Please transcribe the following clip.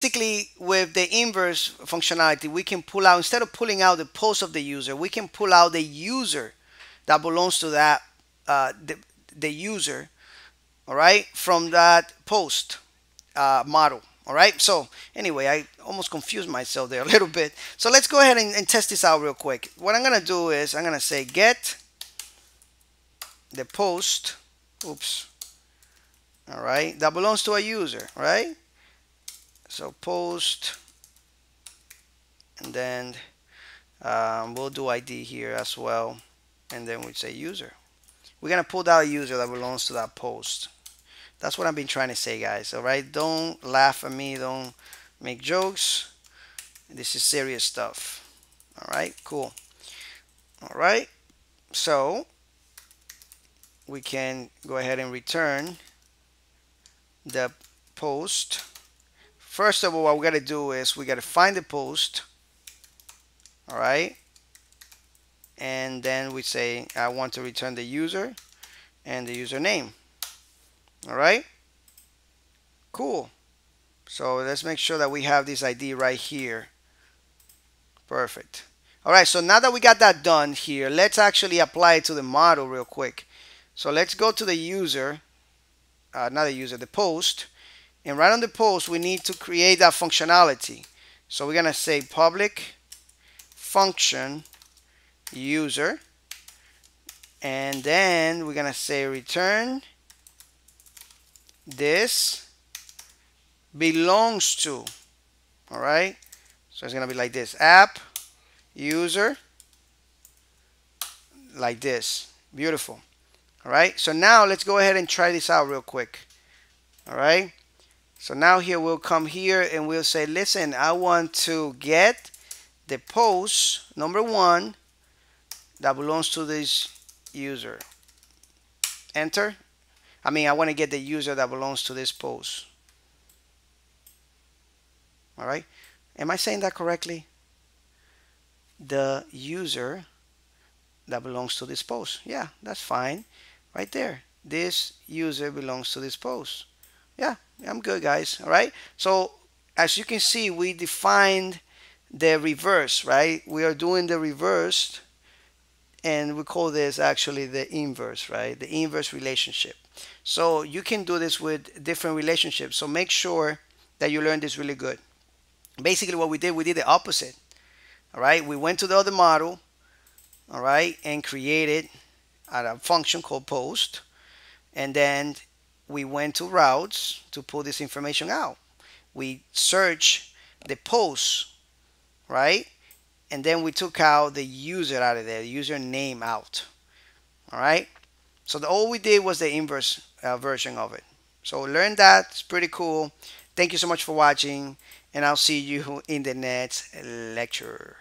basically with the inverse functionality we can pull out instead of pulling out the post of the user we can pull out the user that belongs to that uh, the, the user all right from that post uh, model all right so anyway I almost confused myself there a little bit. So let's go ahead and, and test this out real quick. What I'm gonna do is I'm gonna say get the post oops all right that belongs to a user right so post and then um, we'll do ID here as well and then we say user. We're gonna pull that user that belongs to that post. That's what I've been trying to say guys all right? Don't laugh at me don't make jokes. This is serious stuff all right? Cool. All right so we can go ahead and return the post First of all, what we got to do is we got to find the post. All right. And then we say, I want to return the user and the username. All right. Cool. So let's make sure that we have this ID right here. Perfect. All right. So now that we got that done here, let's actually apply it to the model real quick. So let's go to the user, uh, not the user, the post and right on the post, we need to create that functionality. So we're going to say public function user. And then we're going to say return this belongs to. All right. So it's going to be like this app user like this. Beautiful. All right. So now let's go ahead and try this out real quick. All right. So now here we'll come here and we'll say, listen, I want to get the post number one that belongs to this user. Enter. I mean, I want to get the user that belongs to this post. All right. Am I saying that correctly? The user that belongs to this post. Yeah, that's fine. Right there. This user belongs to this post. Yeah, I'm good, guys. All right. So as you can see, we defined the reverse, right? We are doing the reverse and we call this actually the inverse, right? The inverse relationship. So you can do this with different relationships. So make sure that you learn this really good. Basically what we did, we did the opposite. All right. We went to the other model, all right, and created a function called post. And then we went to routes to pull this information out. We search the post, right? And then we took out the user out of there, the user name out. All right. So the, all we did was the inverse uh, version of it. So learn that. It's pretty cool. Thank you so much for watching, and I'll see you in the next lecture.